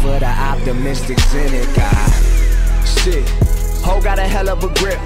for the optimistic cynic. I, shit, Ho got a hell of a grip.